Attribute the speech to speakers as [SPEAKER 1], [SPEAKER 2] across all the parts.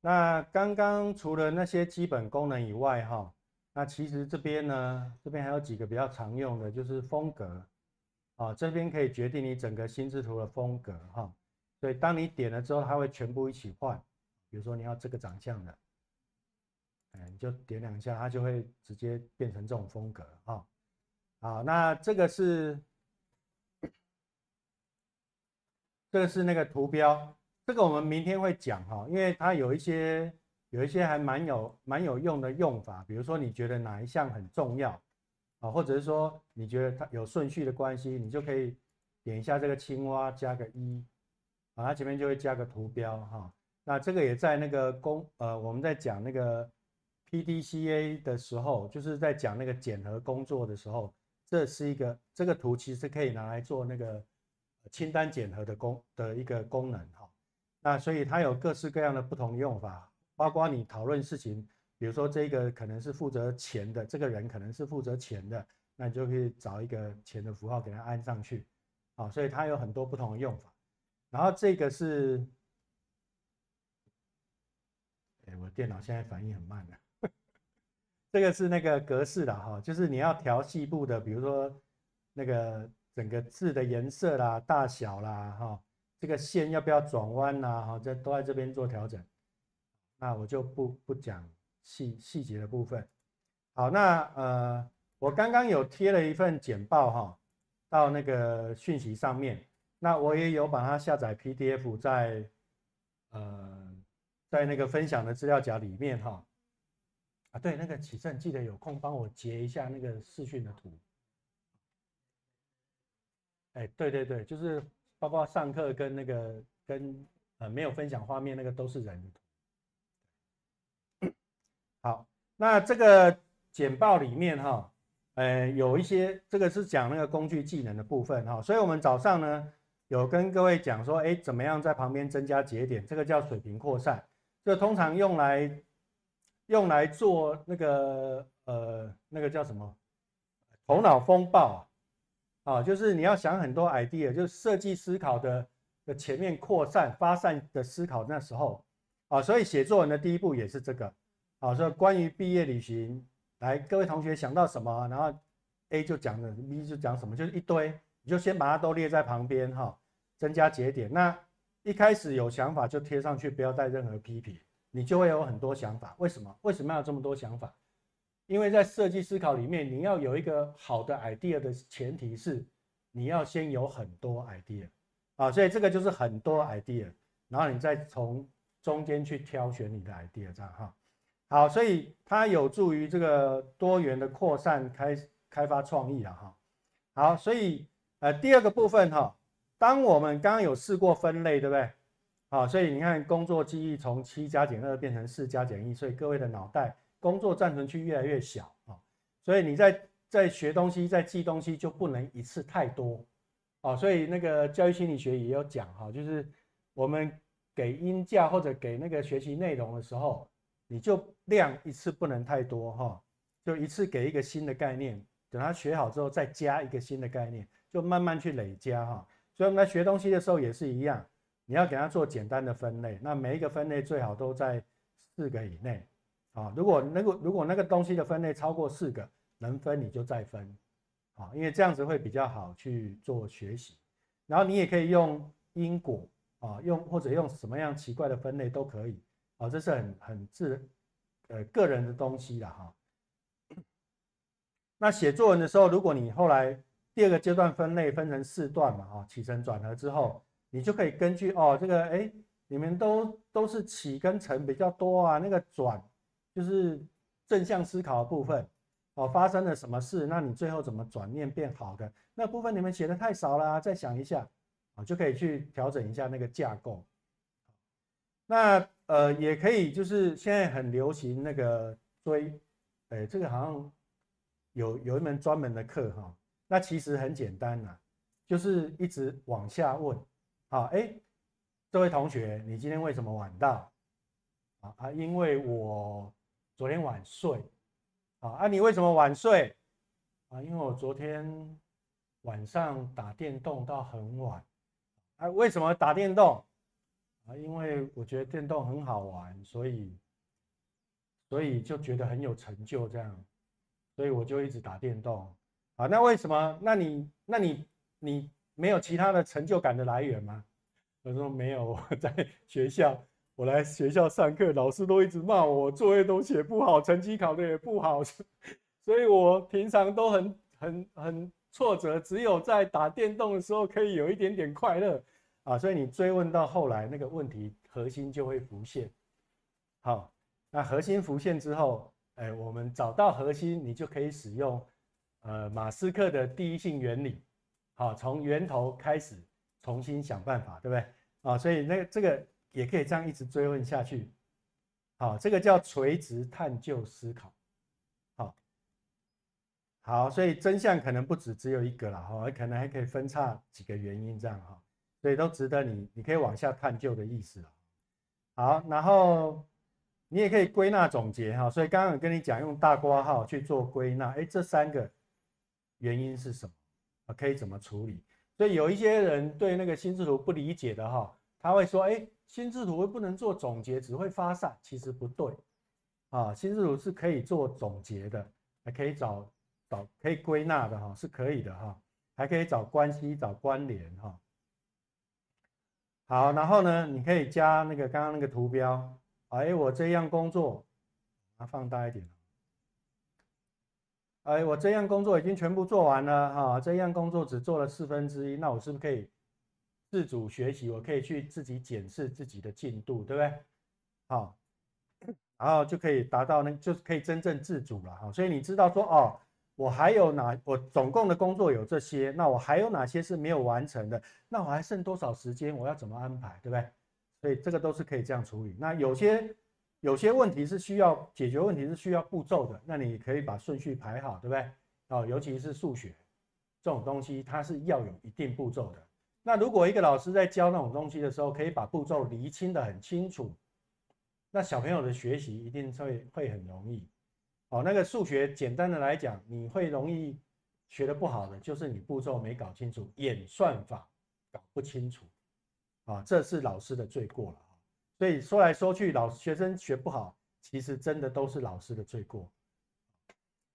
[SPEAKER 1] 那刚刚除了那些基本功能以外，哈，那其实这边呢，这边还有几个比较常用的，就是风格，啊，这边可以决定你整个心智图的风格，哈。所以当你点了之后，它会全部一起换。比如说你要这个长相的，哎，你就点两下，它就会直接变成这种风格，哈。好，那这个是，这个是那个图标。这个我们明天会讲哈，因为它有一些有一些还蛮有蛮有用的用法，比如说你觉得哪一项很重要啊，或者是说你觉得它有顺序的关系，你就可以点一下这个青蛙加个一，啊，它前面就会加个图标哈。那这个也在那个工呃我们在讲那个 PDCA 的时候，就是在讲那个检核工作的时候，这是一个这个图其实可以拿来做那个清单检核的功的一个功能哈。那所以它有各式各样的不同用法，包括你讨论事情，比如说这个可能是负责钱的，这个人可能是负责钱的，那你就可以找一个钱的符号给它安上去，好，所以它有很多不同的用法。然后这个是，哎，我电脑现在反应很慢的，这个是那个格式的哈，就是你要调细部的，比如说那个整个字的颜色啦、大小啦，哈。这个线要不要转弯呐？哈，这都在这边做调整。那我就不不讲细细节的部分。好，那呃，我刚刚有贴了一份简报哈，到那个讯息上面。那我也有把它下载 PDF 在呃在那个分享的资料夹里面哈。啊，对，那个启正记得有空帮我截一下那个视讯的图。哎，对对对，就是。包括上课跟那个跟呃没有分享画面那个都是人。好，那这个简报里面哈，呃有一些这个是讲那个工具技能的部分哈，所以我们早上呢有跟各位讲说，哎怎么样在旁边增加节点，这个叫水平扩散，这通常用来用来做那个呃那个叫什么头脑风暴啊。啊，就是你要想很多 idea，就是设计思考的的前面扩散发散的思考那时候，啊，所以写作文的第一步也是这个，啊，说关于毕业旅行，来各位同学想到什么，然后 A 就讲的，B 就讲什么，就是一堆，你就先把它都列在旁边哈，增加节点。那一开始有想法就贴上去，不要带任何批评，你就会有很多想法。为什么？为什么要这么多想法？因为在设计思考里面，你要有一个好的 idea 的前提是，你要先有很多 idea 啊，所以这个就是很多 idea，然后你再从中间去挑选你的 idea，这样哈。好，所以它有助于这个多元的扩散开开发创意了哈。好，所以呃第二个部分哈，当我们刚刚有试过分类，对不对？好，所以你看工作记忆从七加减二变成四加减一，所以各位的脑袋。工作暂存区越来越小啊，所以你在在学东西、在记东西就不能一次太多啊。所以那个教育心理学也有讲哈，就是我们给音架或者给那个学习内容的时候，你就量一次不能太多哈，就一次给一个新的概念，等他学好之后再加一个新的概念，就慢慢去累加哈。所以我们在学东西的时候也是一样，你要给他做简单的分类，那每一个分类最好都在四个以内。啊，如果那个如果那个东西的分类超过四个，能分你就再分，啊，因为这样子会比较好去做学习。然后你也可以用因果啊，用或者用什么样奇怪的分类都可以，啊，这是很很自呃个人的东西了哈。那写作文的时候，如果你后来第二个阶段分类分成四段嘛，啊，起承转合之后，你就可以根据哦这个哎，你们都都是起跟承比较多啊，那个转。就是正向思考的部分哦，发生了什么事？那你最后怎么转念变好的那部分？你们写的太少了，再想一下啊，就可以去调整一下那个架构。那呃，也可以，就是现在很流行那个追，哎，这个好像有有一门专门的课哈。那其实很简单呐，就是一直往下问，好，哎，这位同学，你今天为什么晚到？啊啊，因为我。昨天晚睡，啊啊！你为什么晚睡？啊，因为我昨天晚上打电动到很晚。啊，为什么打电动？啊，因为我觉得电动很好玩，所以所以就觉得很有成就这样，所以我就一直打电动。啊，那为什么？那你那你你没有其他的成就感的来源吗？我说没有，我在学校，我来学校上课，老师都一直骂我，作业都写不好，成绩考得也不好，所以我平常都很很很挫折，只有在打电动的时候可以有一点点快乐啊。所以你追问到后来，那个问题核心就会浮现。好，那核心浮现之后，哎，我们找到核心，你就可以使用呃马斯克的第一性原理，好，从源头开始重新想办法，对不对？啊，所以那这个也可以这样一直追问下去，好，这个叫垂直探究思考，好，好，所以真相可能不止只有一个了，哈，可能还可以分叉几个原因这样哈，所以都值得你，你可以往下探究的意思了。好，然后你也可以归纳总结哈，所以刚刚有跟你讲用大括号去做归纳，哎，这三个原因是什么？可以怎么处理？所以有一些人对那个心智图不理解的哈，他会说：哎，心智图不能做总结，只会发散。其实不对，啊，心智图是可以做总结的，还可以找找可以归纳的哈，是可以的哈，还可以找关系、找关联哈。好，然后呢，你可以加那个刚刚那个图标，哎，我这样工作，啊放大一点。哎，我这样工作已经全部做完了哈，这样工作只做了四分之一，那我是不是可以自主学习？我可以去自己检视自己的进度，对不对？好，然后就可以达到那，就是可以真正自主了哈。所以你知道说哦，我还有哪，我总共的工作有这些，那我还有哪些是没有完成的？那我还剩多少时间？我要怎么安排，对不对？所以这个都是可以这样处理。那有些。有些问题是需要解决，问题是需要步骤的，那你可以把顺序排好，对不对？哦，尤其是数学这种东西，它是要有一定步骤的。那如果一个老师在教那种东西的时候，可以把步骤厘清的很清楚，那小朋友的学习一定会会很容易。哦，那个数学简单的来讲，你会容易学的不好的，就是你步骤没搞清楚，演算法搞不清楚，啊，这是老师的罪过了。所以说来说去，老学生学不好，其实真的都是老师的罪过。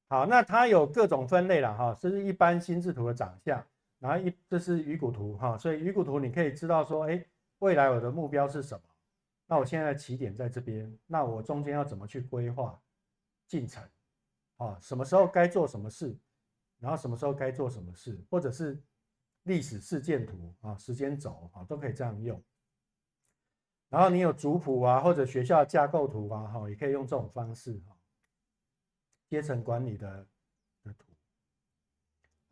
[SPEAKER 1] 好，那它有各种分类了哈，这是一般心智图的长相，然后一这是鱼骨图哈，所以鱼骨图你可以知道说，哎，未来我的目标是什么？那我现在的起点在这边，那我中间要怎么去规划进程？啊，什么时候该做什么事，然后什么时候该做什么事，或者是历史事件图啊，时间轴啊，都可以这样用。然后你有族谱啊，或者学校架构图啊，哈，也可以用这种方式哈，阶层管理的。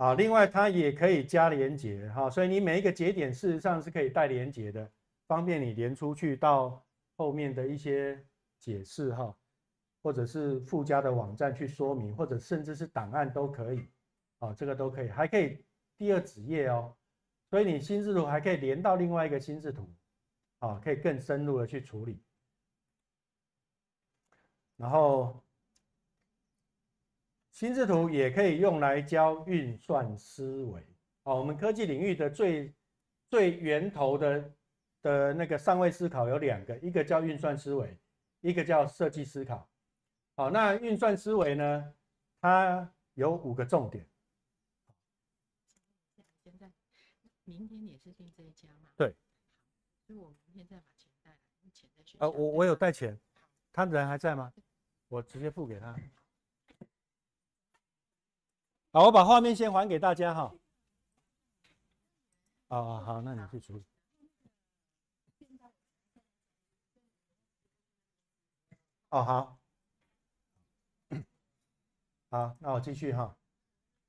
[SPEAKER 1] 啊，另外它也可以加连接哈，所以你每一个节点事实上是可以带连接的，方便你连出去到后面的一些解释哈，或者是附加的网站去说明，或者甚至是档案都可以，啊，这个都可以，还可以第二子页哦，所以你心智图还可以连到另外一个心智图。啊，可以更深入的去处理，然后心智图也可以用来教运算思维。哦，我们科技领域的最最源头的的那个上位思考有两个，一个叫运算思维，一个叫设计思考。好，那运算思维呢，它有五个重点。
[SPEAKER 2] 现在明天也是定这一家吗？
[SPEAKER 1] 对。
[SPEAKER 2] 我明天再把钱带来，钱在学。
[SPEAKER 1] 呃，我我有带钱，他人还在吗？我直接付给他。好，我把画面先还给大家哈。哦哦，好，那你去处理。哦，好。好，那我继续哈。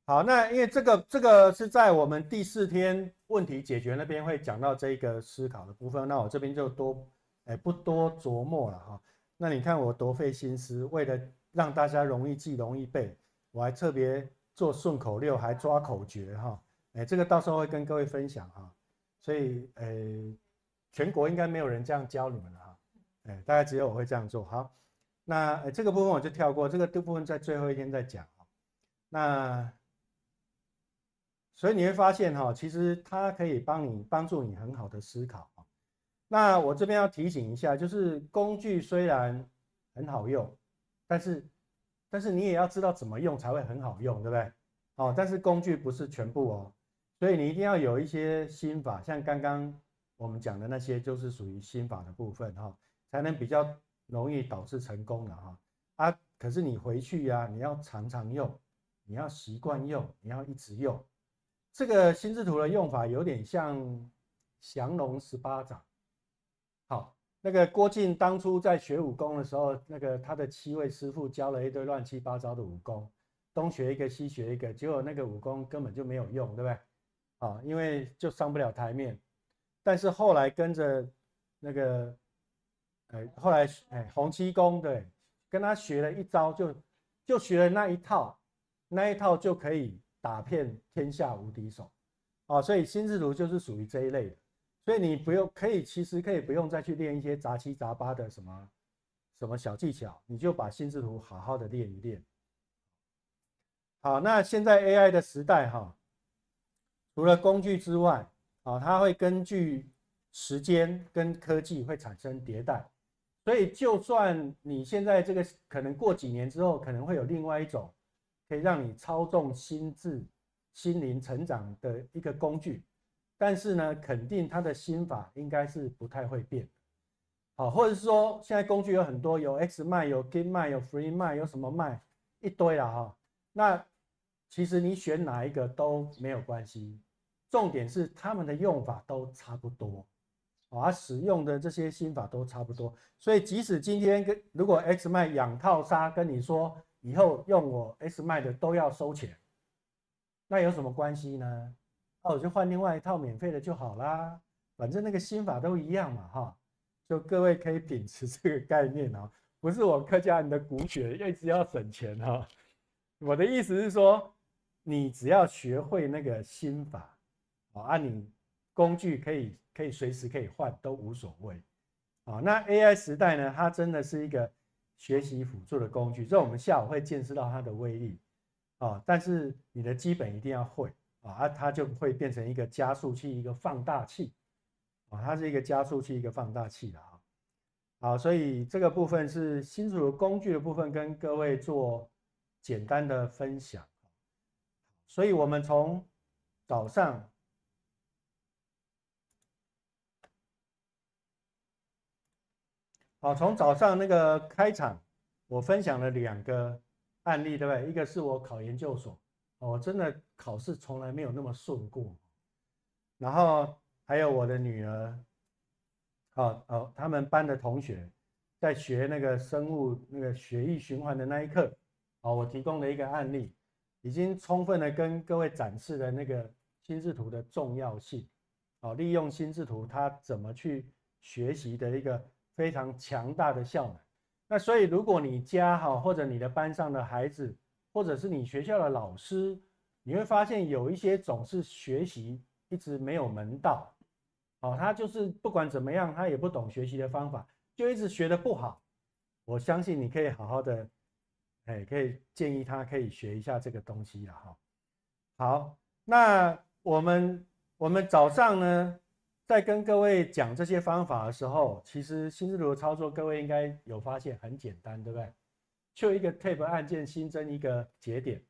[SPEAKER 1] 好，那因为这个这个是在我们第四天问题解决那边会讲到这个思考的部分，那我这边就多哎不多琢磨了哈。那你看我多费心思，为了让大家容易记、容易背，我还特别做顺口溜，还抓口诀哈。哎，这个到时候会跟各位分享哈。所以呃，全国应该没有人这样教你们了哈。哎，大概只有我会这样做。好，那这个部分我就跳过，这个部分在最后一天再讲那。所以你会发现哈，其实它可以帮你帮助你很好的思考那我这边要提醒一下，就是工具虽然很好用，但是但是你也要知道怎么用才会很好用，对不对？哦，但是工具不是全部哦，所以你一定要有一些心法，像刚刚我们讲的那些，就是属于心法的部分哈，才能比较容易导致成功的哈。啊，可是你回去呀，你要常常用，你要习惯用，你要一直用。这个心智图的用法有点像降龙十八掌。好，那个郭靖当初在学武功的时候，那个他的七位师傅教了一堆乱七八糟的武功。东学一个西学一个，结果那个武功根本就没有用，对不对？啊，因为就上不了台面。但是后来跟着那个，哎，后来哎洪七公对，跟他学了一招，就就学了那一套，那一套就可以打遍天下无敌手。啊，所以心智图就是属于这一类的。所以你不用，可以其实可以不用再去练一些杂七杂八的什么什么小技巧，你就把心智图好好的练一练。好，那现在 AI 的时代哈，除了工具之外，啊，它会根据时间跟科技会产生迭代，所以就算你现在这个可能过几年之后，可能会有另外一种可以让你操纵心智、心灵成长的一个工具，但是呢，肯定他的心法应该是不太会变。好，或者是说现在工具有很多，有 X 卖、有 Game 麦、有 Free 卖、有什么麦一堆了哈，那。其实你选哪一个都没有关系，重点是他们的用法都差不多，啊，使用的这些心法都差不多。所以即使今天跟如果 X 卖养套杀跟你说以后用我 X 卖的都要收钱，那有什么关系呢？那我就换另外一套免费的就好啦，反正那个心法都一样嘛，哈。就各位可以秉持这个概念哦，不是我客家人的骨血，一直要省钱哈。我的意思是说。你只要学会那个心法，啊，按你工具可以可以随时可以换都无所谓，啊，那 AI 时代呢，它真的是一个学习辅助的工具，这我们下午会见识到它的威力，啊，但是你的基本一定要会，啊，它就会变成一个加速器，一个放大器，啊，它是一个加速器，一个放大器的啊，好，所以这个部分是新手工具的部分，跟各位做简单的分享。所以，我们从早上，好，从早上那个开场，我分享了两个案例，对不对？一个是我考研究所，我真的考试从来没有那么顺过。然后还有我的女儿，哦哦，他们班的同学在学那个生物那个血液循环的那一刻，哦，我提供了一个案例。已经充分的跟各位展示了那个心智图的重要性，啊，利用心智图它怎么去学习的一个非常强大的效能。那所以如果你家哈或者你的班上的孩子，或者是你学校的老师，你会发现有一些总是学习一直没有门道，哦，他就是不管怎么样他也不懂学习的方法，就一直学的不好。我相信你可以好好的。哎，可以建议他可以学一下这个东西了哈。好，那我们我们早上呢，在跟各位讲这些方法的时候，其实新智图的操作，各位应该有发现很简单，对不对？就一个 Tab 按键新增一个节点，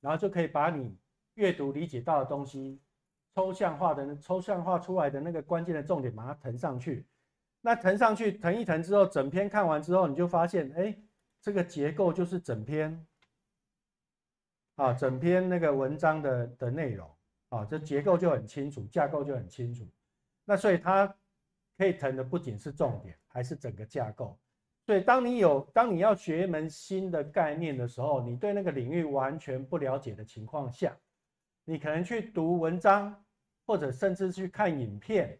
[SPEAKER 1] 然后就可以把你阅读理解到的东西，抽象化的抽象化出来的那个关键的重点，把它腾上去。那腾上去，腾一腾之后，整篇看完之后，你就发现，哎。这个结构就是整篇啊，整篇那个文章的的内容啊，这结构就很清楚，架构就很清楚。那所以它可以腾的不仅是重点，还是整个架构。所以当你有当你要学一门新的概念的时候，你对那个领域完全不了解的情况下，你可能去读文章，或者甚至去看影片，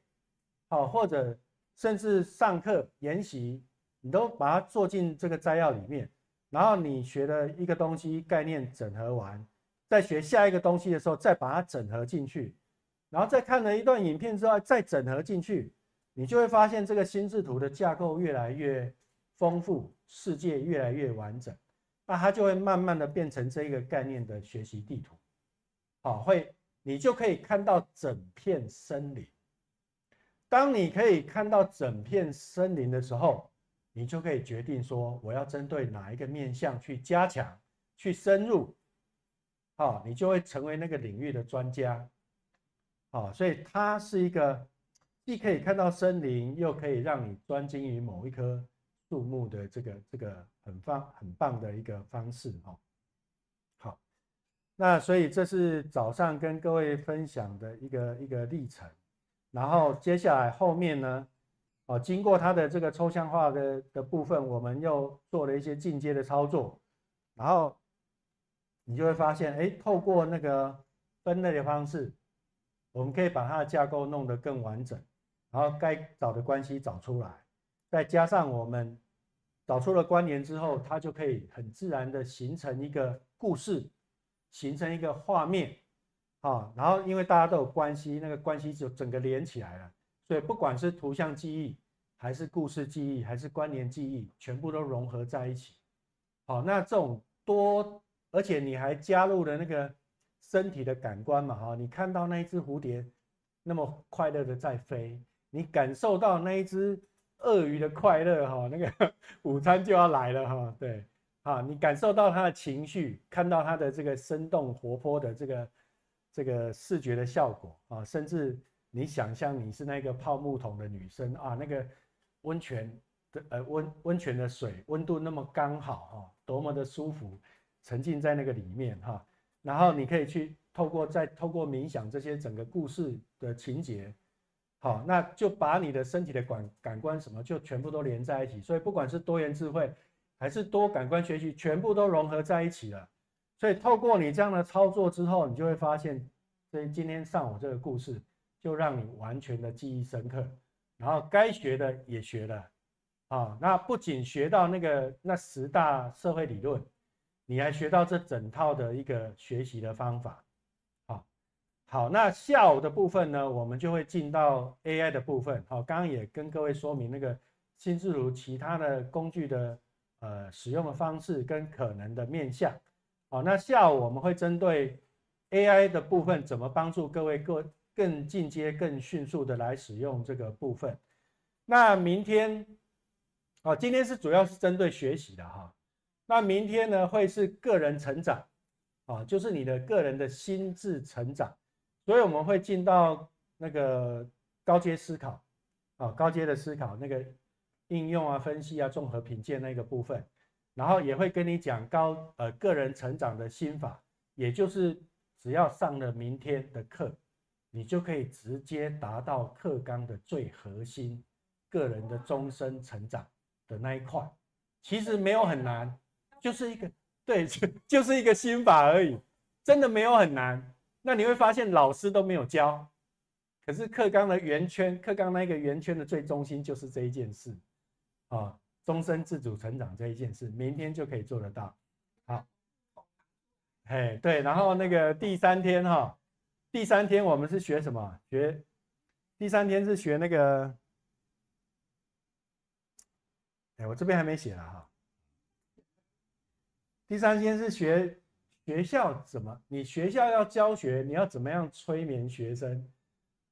[SPEAKER 1] 好，或者甚至上课研习。你都把它做进这个摘要里面，然后你学的一个东西概念整合完，再学下一个东西的时候，再把它整合进去，然后再看了一段影片之后，再整合进去，你就会发现这个心智图的架构越来越丰富，世界越来越完整，那它就会慢慢的变成这一个概念的学习地图，好，会你就可以看到整片森林，当你可以看到整片森林的时候，你就可以决定说我要针对哪一个面向去加强、去深入，好，你就会成为那个领域的专家。好，所以它是一个既可以看到森林，又可以让你专精于某一棵树木的这个这个很棒很棒的一个方式哦。好，那所以这是早上跟各位分享的一个一个历程，然后接下来后面呢？哦，经过它的这个抽象化的的部分，我们又做了一些进阶的操作，然后你就会发现，哎，透过那个分类的方式，我们可以把它的架构弄得更完整，然后该找的关系找出来，再加上我们找出了关联之后，它就可以很自然的形成一个故事，形成一个画面，啊，然后因为大家都有关系，那个关系就整个连起来了。所以不管是图像记忆，还是故事记忆，还是关联记忆，全部都融合在一起。好，那这种多，而且你还加入了那个身体的感官嘛？哈，你看到那一只蝴蝶那么快乐的在飞，你感受到那一只鳄鱼的快乐，哈，那个午餐就要来了，哈，对，啊，你感受到它的情绪，看到它的这个生动活泼的这个这个视觉的效果，啊，甚至。你想象你是那个泡木桶的女生啊，那个温泉的呃温温泉的水温度那么刚好哈，多么的舒服，沉浸在那个里面哈。然后你可以去透过再透过冥想这些整个故事的情节，好，那就把你的身体的感感官什么就全部都连在一起。所以不管是多元智慧还是多感官学习，全部都融合在一起了。所以透过你这样的操作之后，你就会发现，所以今天上午这个故事。就让你完全的记忆深刻，然后该学的也学了，啊，那不仅学到那个那十大社会理论，你还学到这整套的一个学习的方法，好，那下午的部分呢，我们就会进到 AI 的部分，好，刚刚也跟各位说明那个新智如其他的工具的呃使用的方式跟可能的面向，好，那下午我们会针对 AI 的部分怎么帮助各位各。更进阶、更迅速的来使用这个部分。那明天，哦，今天是主要是针对学习的哈。那明天呢，会是个人成长，啊，就是你的个人的心智成长。所以我们会进到那个高阶思考，啊，高阶的思考那个应用啊、分析啊、综合评鉴那个部分，然后也会跟你讲高呃个人成长的心法，也就是只要上了明天的课。你就可以直接达到课纲的最核心，个人的终身成长的那一块，其实没有很难，就是一个对，就是一个心法而已，真的没有很难。那你会发现老师都没有教，可是课纲的圆圈，课纲那个圆圈的最中心就是这一件事啊，终身自主成长这一件事，明天就可以做得到。好，嘿，对，然后那个第三天哈。第三天我们是学什么？学第三天是学那个，哎，我这边还没写了哈。第三天是学学校怎么，你学校要教学，你要怎么样催眠学生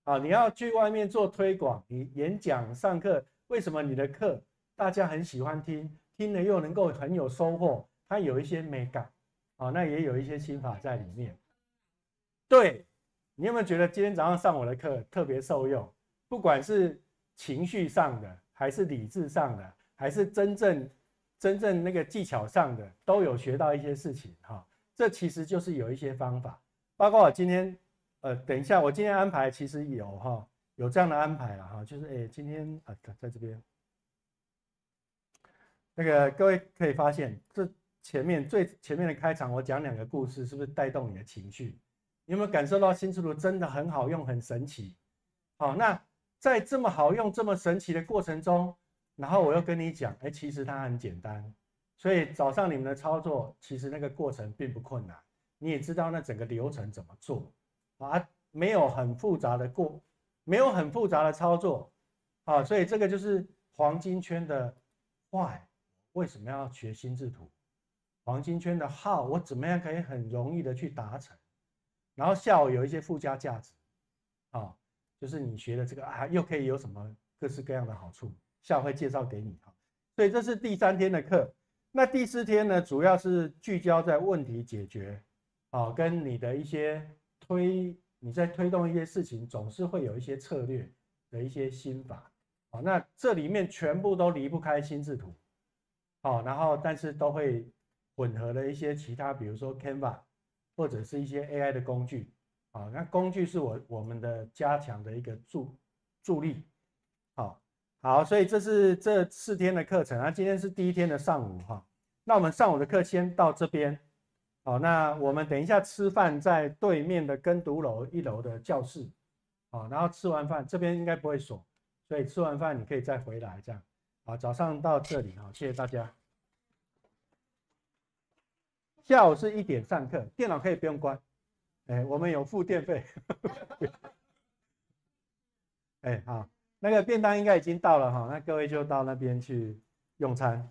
[SPEAKER 1] 啊？你要去外面做推广，你演讲上课，为什么你的课大家很喜欢听，听了又能够很有收获？它有一些美感啊，那也有一些心法在里面，对。你有没有觉得今天早上上我的课特别受用？不管是情绪上的，还是理智上的，还是真正真正那个技巧上的，都有学到一些事情哈。这其实就是有一些方法，包括我今天，呃，等一下我今天安排其实有哈，有这样的安排了哈，就是哎，今天啊，在这边，那个各位可以发现，这前面最前面的开场，我讲两个故事，是不是带动你的情绪？你有没有感受到新思路真的很好用，很神奇？好，那在这么好用、这么神奇的过程中，然后我又跟你讲，哎，其实它很简单。所以早上你们的操作，其实那个过程并不困难，你也知道那整个流程怎么做啊，没有很复杂的过，没有很复杂的操作啊。所以这个就是黄金圈的 why，为什么要学心智图？黄金圈的 how，我怎么样可以很容易的去达成？然后下午有一些附加价值，啊，就是你学的这个啊，又可以有什么各式各样的好处，下午会介绍给你哈。所以这是第三天的课，那第四天呢，主要是聚焦在问题解决，啊，跟你的一些推，你在推动一些事情，总是会有一些策略的一些心法，啊，那这里面全部都离不开心智图，好，然后但是都会混合了一些其他，比如说 Canva 或者是一些 AI 的工具，啊，那工具是我我们的加强的一个助助力，好。好，所以这是这四天的课程啊。今天是第一天的上午哈，那我们上午的课先到这边。好，那我们等一下吃饭在对面的跟读楼一楼的教室。好，然后吃完饭这边应该不会锁，所以吃完饭你可以再回来这样。好，早上到这里哈，谢谢大家。下午是一点上课，电脑可以不用关。哎，我们有付电费。哎，好。那个便当应该已经到了哈，那各位就到那边去用餐。